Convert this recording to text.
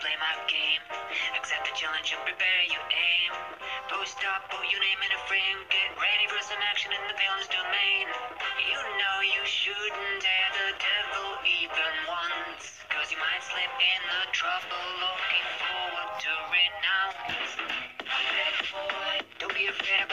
play my game. The challenge and prepare your aim stop, put your name in a frame. Get ready for some action in the villain's domain. You know you shouldn't dare the devil even once. Cause you might slip in the trouble looking forward to renounce. Don't be afraid about